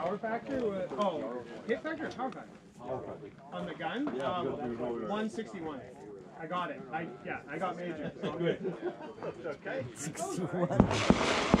power factor? Was, oh, hit factor or power factor? On the gun? Um, 161. I got it. I yeah, I got major. So good. okay. 61.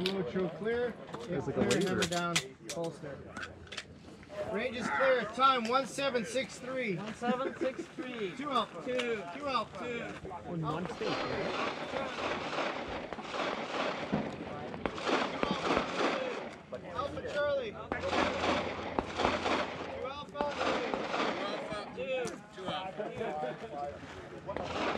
Unload your clear. It's like clear, a laser. down, holster. Range is clear. Time 1763. 1763. Two alpha. Two. Two alpha. Two. In one state. Right? Alpha Charlie. Two alpha. Two alpha. Two. Two alpha.